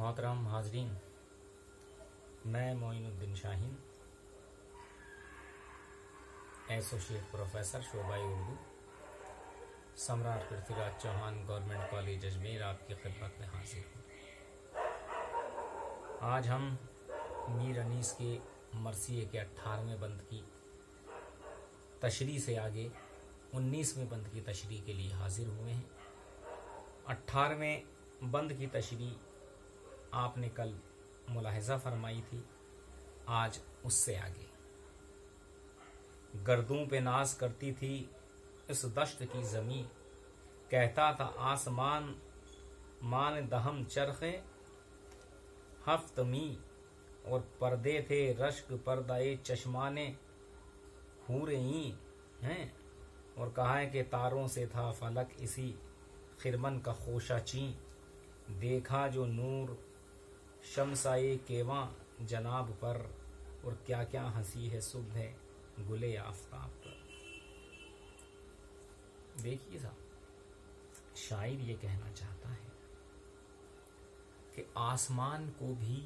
मोहतरम हाजरीन, मैं मोइनुद्दीन शाहीन, एसोसिएट प्रोफेसर शोबाई उर्दू, सम्राट पृथ्वीराज चौहान गवर्नमेंट कॉलेज अजमेर आपकी खिदमत में हाजिर हूँ। आज हम मीर अनीस के मरसिए के अट्ठारहवें बंद की तशरी से आगे उन्नीसवें बंद की तशरी के लिए हाजिर हुए हैं। अट्ठारहवें बंद की तशरी आपने कल मुलाहजा फरमाई थी, आज उससे आगे। गर्दों पे नाज करती थी इस दश्त की जमी कहता था, आसमान मान दहम चरखे, हफ्त मी, और पर्दे थे रश्क पर्दाए चश्माने, हूरे हैं, और कहा है कि तारों से था फलक इसी खिरमन का खोशा ची। देखा जो नूर शमसाए केवा जनाब पर, और क्या क्या हँसी है सुबह गुले आफ्ताब पर। देखिए साहब, शायर ये कहना चाहता है कि आसमान को भी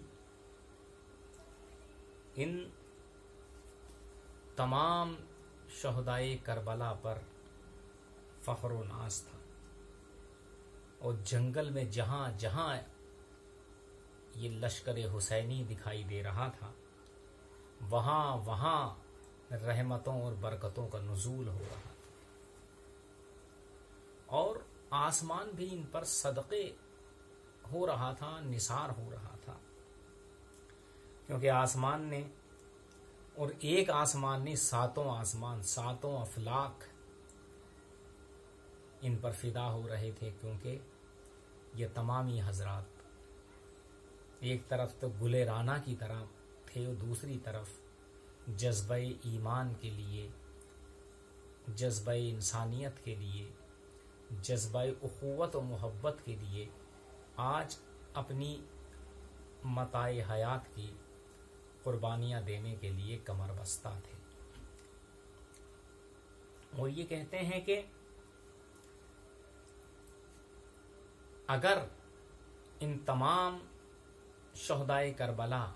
इन तमाम शहदाए करबला पर फख्र नाज था, और जंगल में जहाँ जहाँ ये लश्कर हुसैनी दिखाई दे रहा था। वहाँ वहाँ रहमतों और बरकतों का नजूल हो रहा था। और आसमान भी इन पर सदक़े हो रहा था, निसार हो रहा था। क्योंकि आसमान ने और एक आसमान ने सातों आसमान, सातों अफलाक इन पर फिदा हो रहे थे, क्योंकि ये तमामी हजरात एक तरफ़ तो गुले राना की तरह थे, और दूसरी तरफ़ जज्ब ईमान के लिए, जज्ब इंसानियत के लिए, जज्ब अखवत और मोहब्बत के लिए आज अपनी मताए हयात की कुर्बानियाँ देने के लिए कमर बस्ता थे। और ये कहते हैं कि अगर इन तमाम शहदाय करबला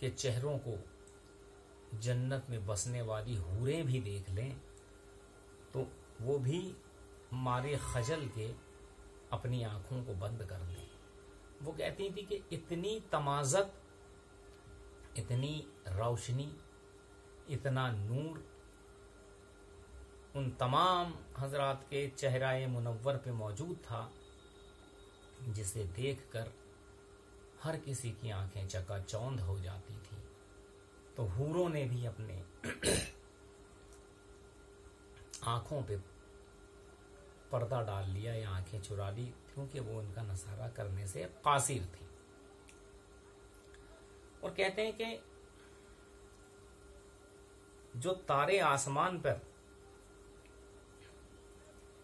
के चेहरों को जन्नत में बसने वाली हूरें भी देख लें तो वो भी मारे खजल के अपनी आँखों को बंद कर दें वो कहती थी कि इतनी तमाजत, इतनी रोशनी, इतना नूर, उन तमाम हजरात के चेहराए मुनवर पे मौजूद था जिसे देखकर हर किसी की आँखें चकाचौंध हो जाती थी। तो हूरों ने भी अपने आँखों पे पर्दा डाल लिया, या आँखें चुरा ली, क्योंकि वो उनका नसारा करने से कासिर थी। और कहते हैं कि जो तारे आसमान पर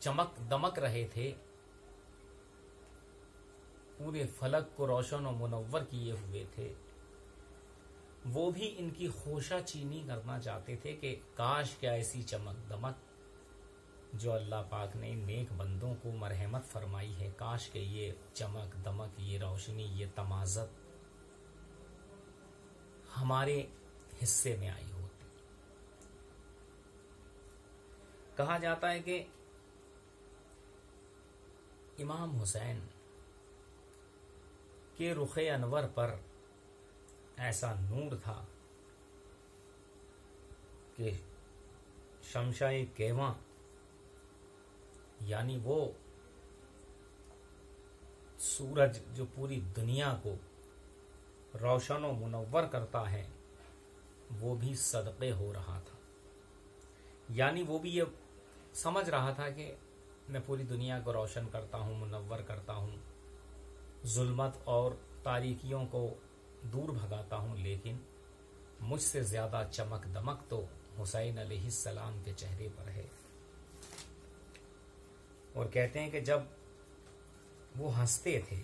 चमक दमक रहे थे पूरे फलक को रोशन और मुनव्वर किए हुए थे। वो भी इनकी खोशा चीनी करना चाहते थे कि काश क्या ऐसी चमक दमक, जो अल्लाह पाक ने नेक बंदों को मरहमत फरमाई है। काश के ये चमक दमक, ये रोशनी, ये तमाजत हमारे हिस्से में आई होती। कहा जाता है कि इमाम हुसैन के रुख अनवर पर ऐसा नूर था कि शमशाए केवा, यानी वो सूरज जो पूरी दुनिया को रोशन व मुनवर करता है, वो भी सदक़े हो रहा था। यानी वो भी ये समझ रहा था कि मैं पूरी दुनिया को रोशन करता हूँ मुनवर करता हूँ। जुल्मत और तारीकियों को दूर भगाता हूँ, लेकिन मुझसे ज़्यादा चमक दमक तो हुसैन सलाम के चेहरे पर है। और कहते हैं कि जब वो हँसते थे,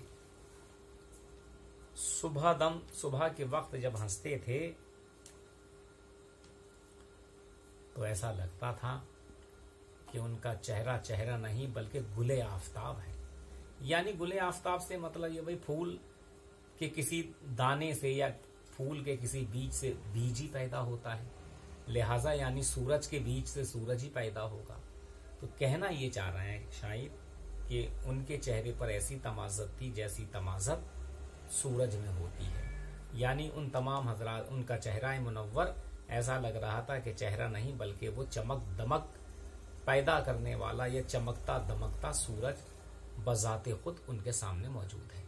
सुबह दम, सुबह के वक्त जब हँसते थे तो ऐसा लगता था कि उनका चेहरा चेहरा नहीं, बल्कि गुले आफ्ताब है। यानी गुले आफ्ताब से मतलब ये भाई फूल के किसी दाने से या फूल के किसी बीज से बीज ही पैदा होता है। लिहाजा यानी सूरज के बीज से सूरज ही पैदा होगा। तो कहना ये चाह रहे हैं शायद कि उनके चेहरे पर ऐसी तमाजत थी जैसी तमाजत सूरज में होती है। यानी उन तमाम हजरात, उनका चेहरा मुनवर ऐसा लग रहा था कि चेहरा नहीं, बल्कि वो चमक दमक पैदा करने वाला या चमकता दमकता सूरज बजाते खुद उनके सामने मौजूद है।